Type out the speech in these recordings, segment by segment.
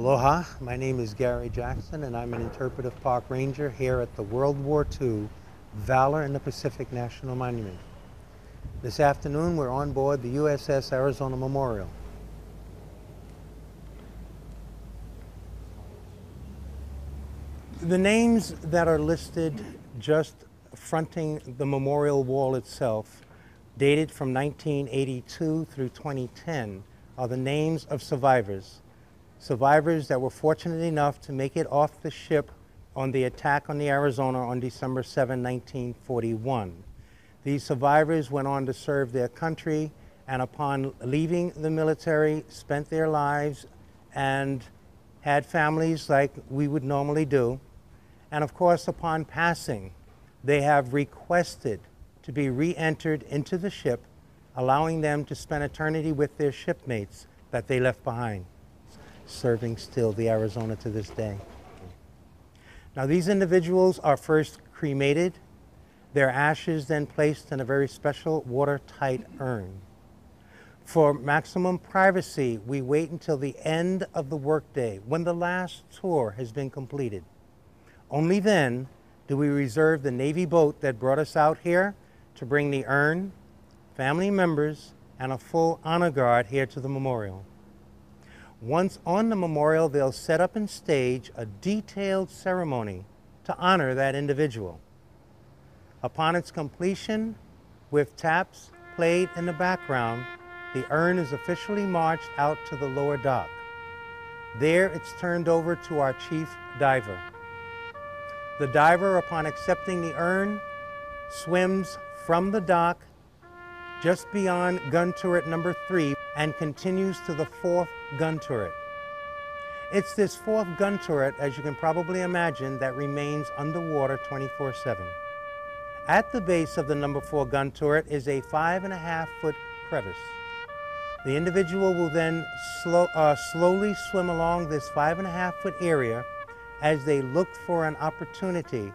Aloha, my name is Gary Jackson and I'm an interpretive park ranger here at the World War II Valor in the Pacific National Monument. This afternoon we're on board the USS Arizona Memorial. The names that are listed just fronting the memorial wall itself, dated from 1982 through 2010, are the names of survivors survivors that were fortunate enough to make it off the ship on the attack on the Arizona on December 7, 1941. These survivors went on to serve their country and upon leaving the military spent their lives and had families like we would normally do. And of course, upon passing, they have requested to be re-entered into the ship, allowing them to spend eternity with their shipmates that they left behind serving still the Arizona to this day. Now these individuals are first cremated, their ashes then placed in a very special watertight urn. For maximum privacy, we wait until the end of the workday when the last tour has been completed. Only then do we reserve the Navy boat that brought us out here to bring the urn, family members, and a full honor guard here to the memorial. Once on the memorial, they'll set up and stage a detailed ceremony to honor that individual. Upon its completion, with taps played in the background, the urn is officially marched out to the lower dock. There it's turned over to our chief diver. The diver, upon accepting the urn, swims from the dock just beyond gun turret number three and continues to the fourth gun turret. It's this fourth gun turret, as you can probably imagine, that remains underwater 24-7. At the base of the number four gun turret is a five and a half foot crevice. The individual will then slow, uh, slowly swim along this five and a half foot area as they look for an opportunity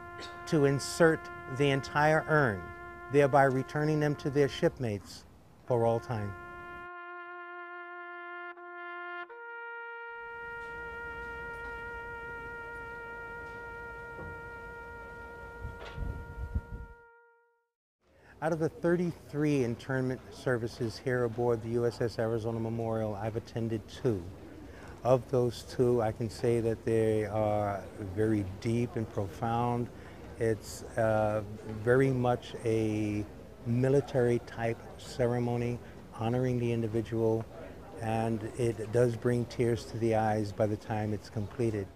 to insert the entire urn, thereby returning them to their shipmates for all time. Out of the 33 internment services here aboard the USS Arizona Memorial, I've attended two. Of those two, I can say that they are very deep and profound. It's uh, very much a military type ceremony honoring the individual, and it does bring tears to the eyes by the time it's completed.